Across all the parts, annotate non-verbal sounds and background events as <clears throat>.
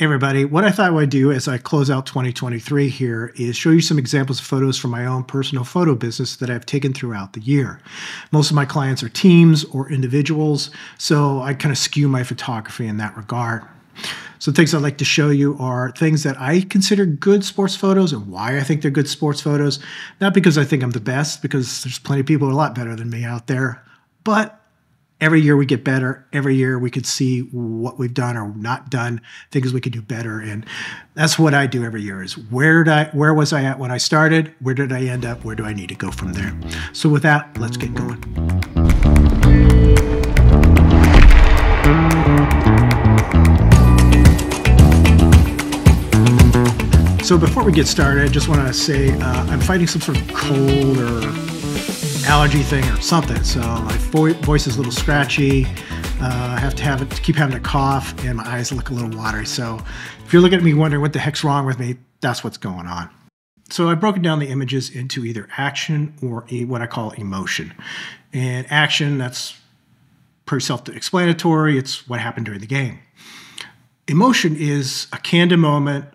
everybody. What I thought I would do as I close out 2023 here is show you some examples of photos from my own personal photo business that I've taken throughout the year. Most of my clients are teams or individuals, so I kind of skew my photography in that regard. So things I'd like to show you are things that I consider good sports photos and why I think they're good sports photos. Not because I think I'm the best, because there's plenty of people who are a lot better than me out there, but every year we get better. Every year we could see what we've done or not done, things we could do better. And that's what I do every year is where did I where was I at when I started? Where did I end up? Where do I need to go from there? So with that, let's get going. So before we get started, I just want to say uh, I'm fighting some sort of cold or allergy thing or something. So my voice is a little scratchy. Uh, I have to have it, keep having a cough, and my eyes look a little watery. So if you're looking at me wondering what the heck's wrong with me, that's what's going on. So I've broken down the images into either action or what I call emotion. And action, that's pretty self-explanatory. It's what happened during the game. Emotion is a candid moment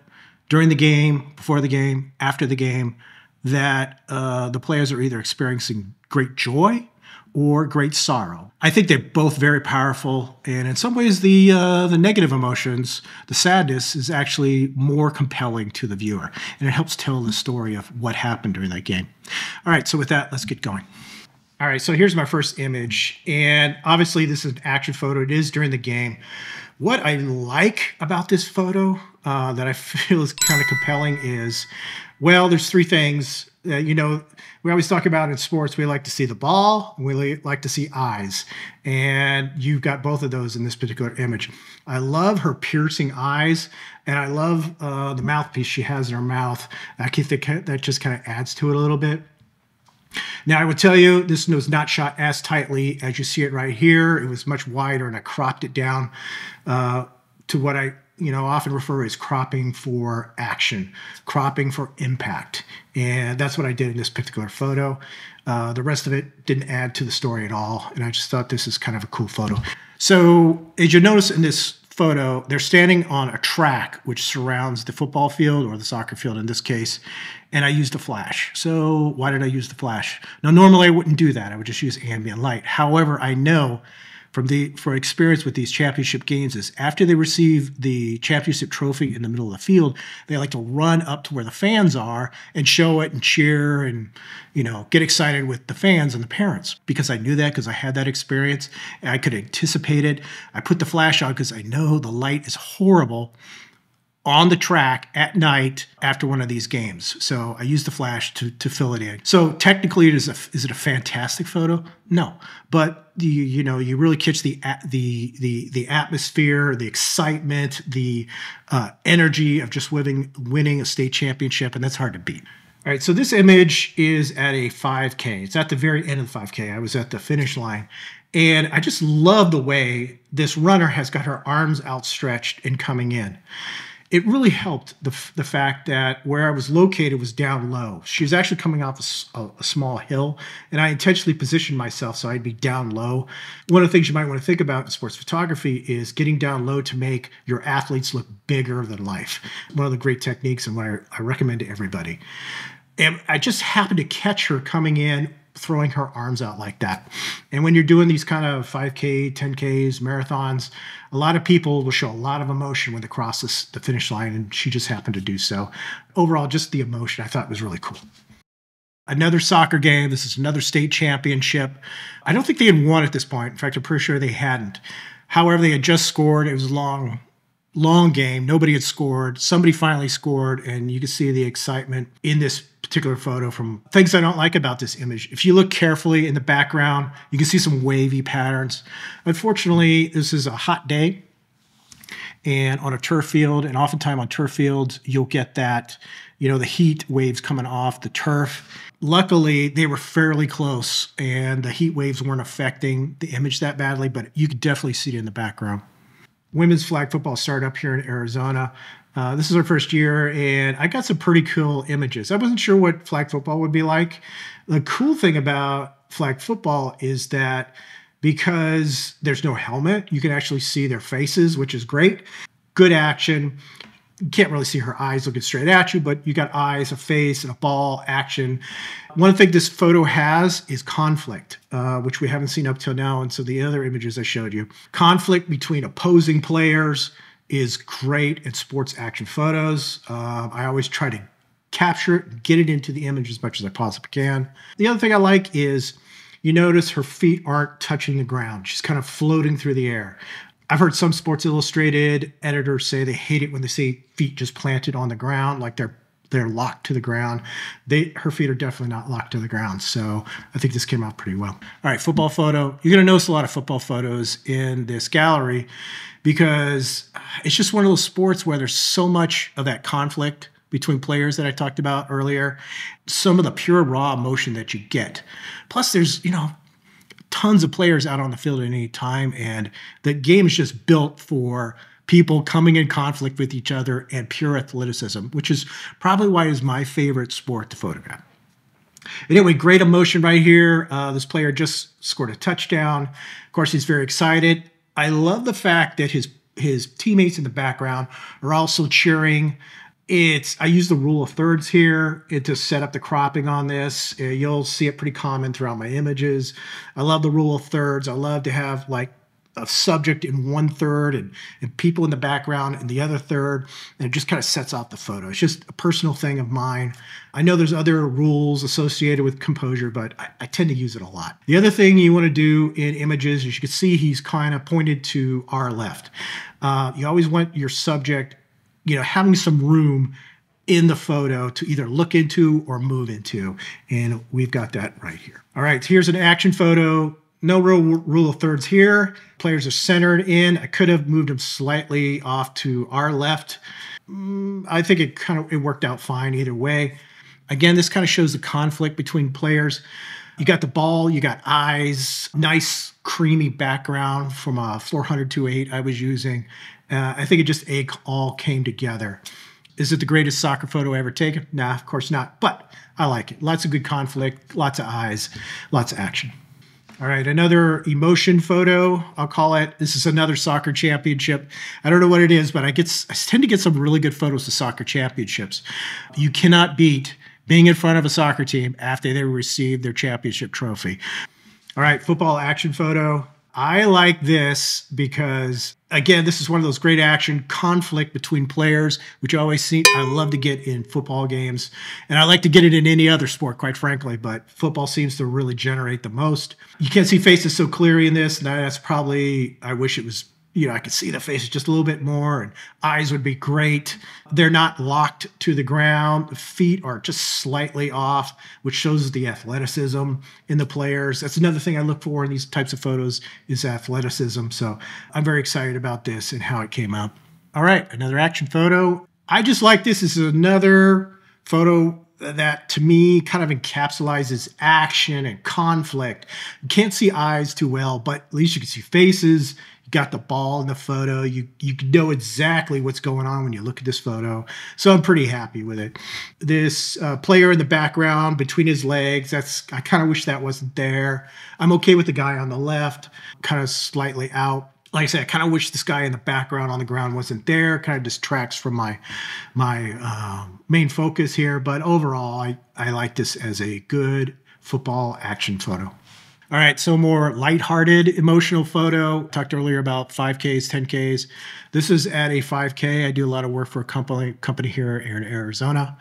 during the game, before the game, after the game, that uh, the players are either experiencing great joy or great sorrow. I think they're both very powerful, and in some ways, the uh, the negative emotions, the sadness, is actually more compelling to the viewer, and it helps tell the story of what happened during that game. All right, so with that, let's get going. All right, so here's my first image, and obviously this is an action photo. It is during the game. What I like about this photo uh, that I <laughs> feel is kind of compelling is well, there's three things. Uh, you know, we always talk about in sports, we like to see the ball, we like to see eyes. And you've got both of those in this particular image. I love her piercing eyes, and I love uh, the mouthpiece she has in her mouth. I think that just kind of adds to it a little bit. Now, I would tell you this was not shot as tightly as you see it right here. It was much wider, and I cropped it down uh, to what I you know, often refer as cropping for action, cropping for impact. And that's what I did in this particular photo. Uh, the rest of it didn't add to the story at all. And I just thought this is kind of a cool photo. So as you notice in this photo, they're standing on a track which surrounds the football field or the soccer field in this case. And I used a flash. So why did I use the flash? Now, normally I wouldn't do that. I would just use ambient light. However, I know from the for experience with these championship games is after they receive the championship trophy in the middle of the field, they like to run up to where the fans are and show it and cheer and you know get excited with the fans and the parents because I knew that because I had that experience and I could anticipate it. I put the flash on because I know the light is horrible on the track at night after one of these games. So I used the flash to, to fill it in. So technically, it is, a, is it a fantastic photo? No, but you, you know you really catch the the the the atmosphere, the excitement, the uh, energy of just winning winning a state championship, and that's hard to beat. All right, so this image is at a 5K. It's at the very end of the 5K. I was at the finish line, and I just love the way this runner has got her arms outstretched and coming in it really helped the, the fact that where I was located was down low. She was actually coming off a, a, small hill, and I intentionally positioned myself so I'd be down low. One of the things you might want to think about in sports photography is getting down low to make your athletes look bigger than life. One of the great techniques and what I, I recommend to everybody. And I just happened to catch her coming in throwing her arms out like that. And when you're doing these kind of 5K, 10Ks, marathons, a lot of people will show a lot of emotion when they cross this, the finish line, and she just happened to do so. Overall, just the emotion I thought was really cool. Another soccer game. This is another state championship. I don't think they had won at this point. In fact, I'm pretty sure they hadn't. However, they had just scored. It was long, long game. Nobody had scored. Somebody finally scored, and you can see the excitement in this particular photo from things I don't like about this image. If you look carefully in the background, you can see some wavy patterns. Unfortunately, this is a hot day and on a turf field, and oftentimes on turf fields, you'll get that, you know, the heat waves coming off the turf. Luckily, they were fairly close and the heat waves weren't affecting the image that badly, but you could definitely see it in the background women's flag football started up here in Arizona. Uh, this is our first year, and I got some pretty cool images. I wasn't sure what flag football would be like. The cool thing about flag football is that because there's no helmet, you can actually see their faces, which is great. good action. You can't really see her eyes looking straight at you, but you got eyes, a face, and a ball, action. One thing this photo has is conflict, uh, which we haven't seen up till now. And so the other images I showed you, conflict between opposing players is great in sports action photos. Uh, I always try to capture it, get it into the image as much as I possibly can. The other thing I like is you notice her feet aren't touching the ground. She's kind of floating through the air. I've heard some Sports Illustrated editors say they hate it when they see feet just planted on the ground, like they're they're locked to the ground. They her feet are definitely not locked to the ground. So I think this came out pretty well. All right, football photo. You're gonna notice a lot of football photos in this gallery because it's just one of those sports where there's so much of that conflict between players that I talked about earlier, some of the pure raw emotion that you get. Plus, there's, you know, tons of players out on the field at any time, and the game is just built for people coming in conflict with each other and pure athleticism, which is probably why it is my favorite sport to photograph. Anyway, great emotion right here. Uh, this player just scored a touchdown. Of course, he's very excited. I love the fact that his his teammates in the background are also cheering. It's I use the rule of thirds here it, to set up the cropping on this. Uh, you'll see it pretty common throughout my images. I love the rule of thirds. I love to have like a subject in one third and, and people in the background in the other third. And it just kind of sets off the photo. It's just a personal thing of mine. I know there's other rules associated with composure, but I, I tend to use it a lot. The other thing you want to do in images, as you can see, he's kind of pointed to our left. Uh, you always want your subject, you know, having some room in the photo to either look into or move into. And we've got that right here. All right, here's an action photo no real rule of thirds here. Players are centered in. I could have moved them slightly off to our left. Mm, I think it kind of it worked out fine either way. Again, this kind of shows the conflict between players. You got the ball, you got eyes, nice creamy background from a 400 to 8 I was using. Uh, I think it just it all came together. Is it the greatest soccer photo I ever taken? Nah, of course not. But I like it. Lots of good conflict, lots of eyes, lots of action. All right, another emotion photo, I'll call it. This is another soccer championship. I don't know what it is, but I get I tend to get some really good photos of soccer championships. You cannot beat being in front of a soccer team after they receive their championship trophy. All right, football action photo. I like this because, again, this is one of those great action conflict between players, which I always see. I love to get in football games, and I like to get it in any other sport, quite frankly. But football seems to really generate the most. You can't see faces so clearly in this, and that's probably. I wish it was you know, I could see the faces just a little bit more, and eyes would be great. They're not locked to the ground. The feet are just slightly off, which shows the athleticism in the players. That's another thing I look for in these types of photos is athleticism. So I'm very excited about this and how it came out. All right, another action photo. I just like this. This is another photo that to me kind of encapsulates action and conflict. You can't see eyes too well, but at least you can see faces you got the ball in the photo. You you can know exactly what's going on when you look at this photo. So I'm pretty happy with it. This uh, player in the background between his legs. That's I kind of wish that wasn't there. I'm okay with the guy on the left, kind of slightly out like I said, I kind of wish this guy in the background on the ground wasn't there. Kind of distracts from my my uh, main focus here. But overall, I, I like this as a good football action photo. All right, so more lighthearted, emotional photo. Talked earlier about 5Ks, 10Ks. This is at a 5K. I do a lot of work for a company company here in Arizona,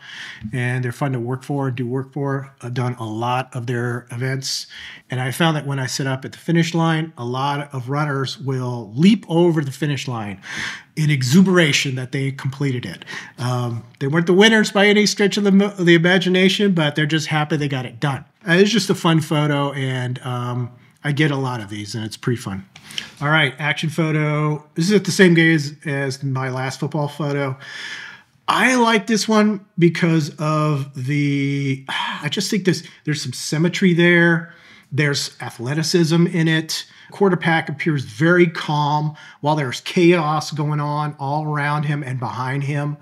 and they're fun to work for and do work for. I've done a lot of their events, and I found that when I sit up at the finish line, a lot of runners will leap over the finish line in exuberation that they completed it. Um, they weren't the winners by any stretch of the, the imagination, but they're just happy they got it done. Uh, it's just a fun photo, and um, I get a lot of these, and it's pretty fun. All right, action photo. This is at the same gaze as my last football photo. I like this one because of the. I just think this. there's some symmetry there. There's athleticism in it. Quarterback appears very calm while there's chaos going on all around him and behind him.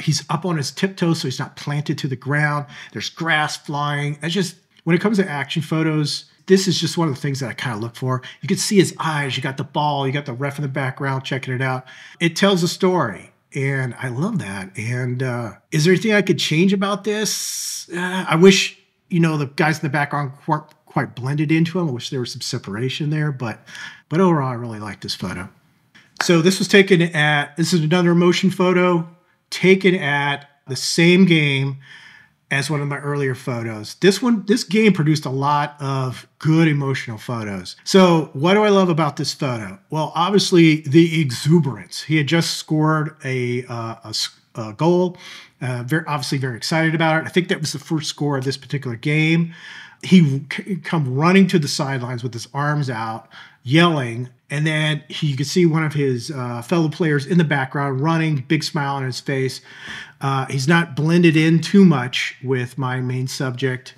He's up on his tiptoes, so he's not planted to the ground. There's grass flying. It's just when it comes to action photos, this is just one of the things that I kind of look for. You can see his eyes. You got the ball. You got the ref in the background checking it out. It tells a story, and I love that. And uh, is there anything I could change about this? Uh, I wish you know the guys in the background weren't quite blended into him. I wish there was some separation there, but but overall, I really like this photo. So this was taken at this is another emotion photo taken at the same game as one of my earlier photos. This one, this game produced a lot of good emotional photos. So, what do I love about this photo? Well, obviously the exuberance. He had just scored a, uh, a, a goal. Uh, very obviously very excited about it. I think that was the first score of this particular game. He come running to the sidelines with his arms out, yelling, and then he, you could see one of his uh, fellow players in the background running, big smile on his face. Uh, he's not blended in too much with my main subject.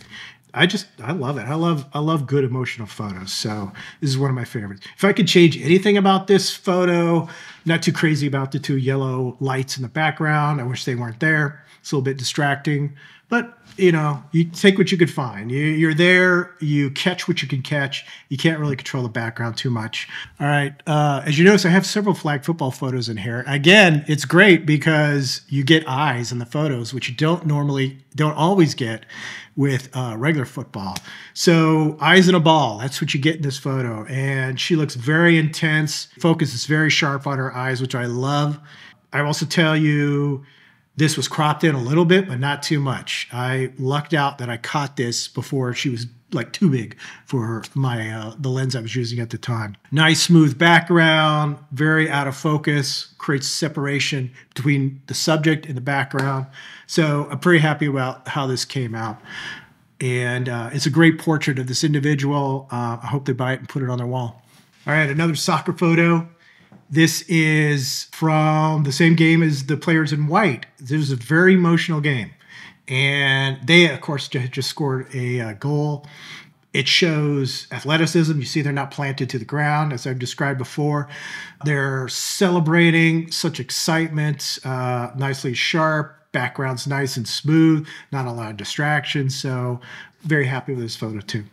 I just I love it. I love I love good emotional photos. So this is one of my favorites. If I could change anything about this photo, not too crazy about the two yellow lights in the background. I wish they weren't there. It's a little bit distracting. But you know, you take what you could find. You, are there. You catch what you can catch. You can't really control the background too much. All right. Uh, as you notice, I have several flag football photos in here. Again, it's great because you get eyes in the photos, which you don't normally, don't always get with uh, regular football. So eyes in a ball. That's what you get in this photo. And she looks very intense. Focus is very sharp on her eyes, which I love. I also tell you this was cropped in a little bit, but not too much. I lucked out that I caught this before she was like too big for my uh, the lens I was using at the time. Nice smooth background, very out of focus, creates separation between the subject and the background. So I'm pretty happy about how this came out. And uh, it's a great portrait of this individual. Uh, I hope they buy it and put it on their wall. All right, another soccer photo. This is from the same game as the players in white. This was a very emotional game. And they, of course, just scored a uh, goal. It shows athleticism. You see, they're not planted to the ground, as I've described before. They're celebrating such excitement, uh, nicely sharp, background's nice and smooth, not a lot of distractions. So, very happy with this photo, too.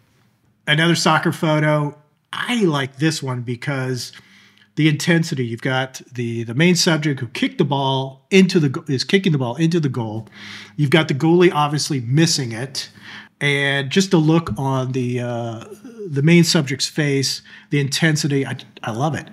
Another soccer photo. I like this one because the intensity. You've got the the main subject who kicked the ball into the is kicking the ball into the goal. You've got the goalie obviously missing it, and just the look on the uh, the main subject's face, the intensity. I, I love it.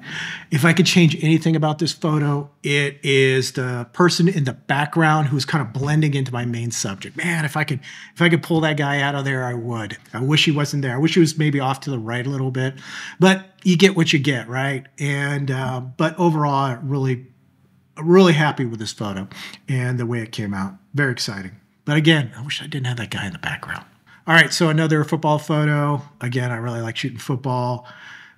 If I could change anything about this photo, it is the person in the background who's kind of blending into my main subject. Man, if I could if I could pull that guy out of there, I would. I wish he wasn't there. I wish he was maybe off to the right a little bit, but you get what you get, right? And uh, but overall, really, really happy with this photo and the way it came out. Very exciting. But again, I wish I didn't have that guy in the background. All right, so another football photo. Again, I really like shooting football.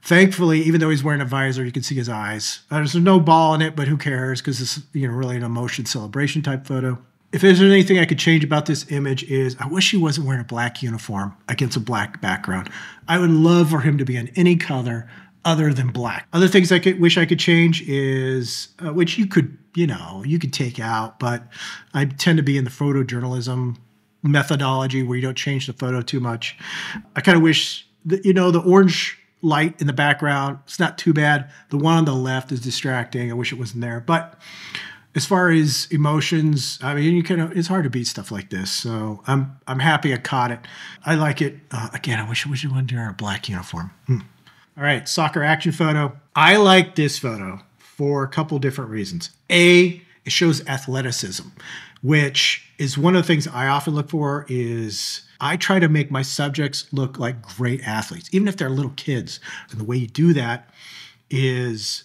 Thankfully, even though he's wearing a visor, you can see his eyes. Uh, there's no ball in it, but who cares? Because it's you know really an emotion celebration type photo. If there's anything I could change about this image is I wish he wasn't wearing a black uniform against a black background. I would love for him to be in any color other than black. Other things I could wish I could change is uh, which you could you know you could take out, but I tend to be in the photojournalism methodology where you don't change the photo too much. I kind of wish that, you know, the orange light in the background, it's not too bad. The one on the left is distracting. I wish it wasn't there. But as far as emotions, I mean, you can it's hard to beat stuff like this. So I'm I'm happy I caught it. I like it. Uh, again, I wish I wish it went wear a black uniform. Hmm. All right, soccer action photo. I like this photo for a couple different reasons. A, it shows athleticism which is one of the things I often look for is I try to make my subjects look like great athletes, even if they're little kids. And the way you do that is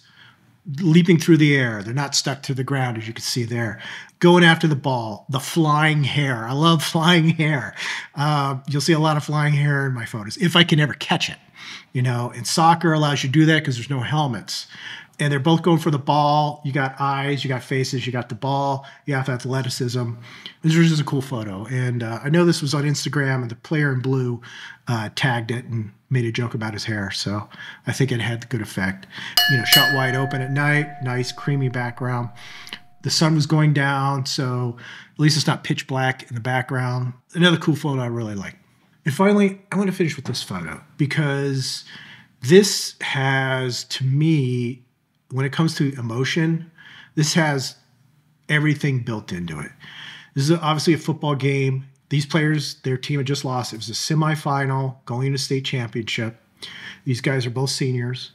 leaping through the air. They're not stuck to the ground, as you can see there. Going after the ball, the flying hair. I love <laughs> flying hair. Uh, you'll see a lot of flying hair in my photos, if I can ever catch it. You know, and soccer allows you to do that because there's no helmets and they're both going for the ball. You got eyes, you got faces, you got the ball, you have athleticism. This was just a cool photo. And uh, I know this was on Instagram, and the player in blue uh, tagged it and made a joke about his hair. So I think it had good effect. You know, shot wide open at night, nice creamy background. The sun was going down, so at least it's not pitch black in the background. Another cool photo I really like. And finally, I want to finish with this photo because this has, to me, when it comes to emotion, this has everything built into it. This is obviously a football game. These players, their team had just lost. It was a semifinal going to state championship. These guys are both seniors.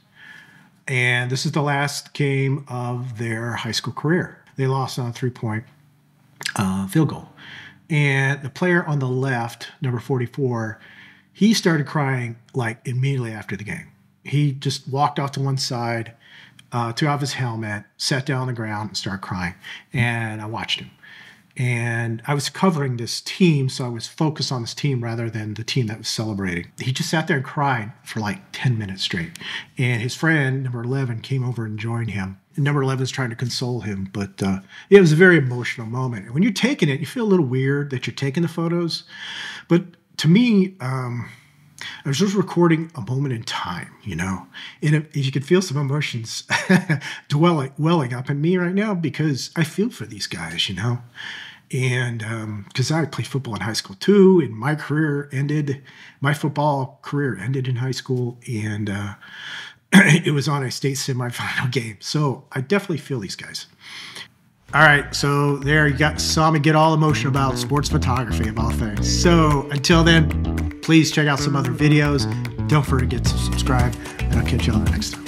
And this is the last game of their high school career. They lost on a three point uh, field goal. And the player on the left, number 44, he started crying like immediately after the game. He just walked off to one side, uh, took off his helmet, sat down on the ground, and started crying. And I watched him and I was covering this team, so I was focused on this team rather than the team that was celebrating. He just sat there and cried for like 10 minutes straight. And his friend, number 11, came over and joined him. And number 11 is trying to console him, but uh, it was a very emotional moment. And when you're taking it, you feel a little weird that you're taking the photos. But to me, um, I was just recording a moment in time, you know, and if, you could feel some emotions <laughs> dwelling, welling up in me right now because I feel for these guys, you know, and because um, I played football in high school too, and my career ended, my football career ended in high school, and uh, <clears throat> it was on a state semifinal <laughs> game, so I definitely feel these guys. All right, so there you got saw me get all emotional about sports photography of all things. So until then, please check out some other videos. Don't forget to subscribe, and I'll catch you all the next time.